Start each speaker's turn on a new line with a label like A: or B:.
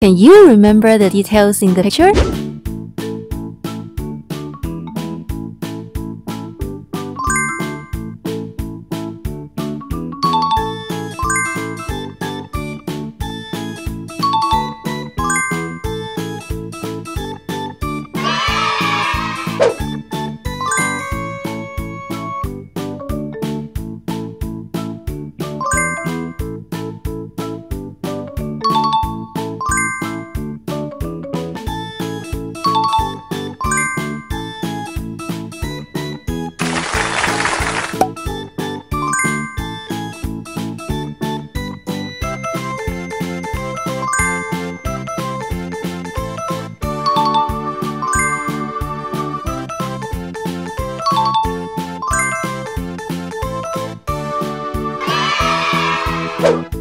A: Can you remember the details in the picture? Bye.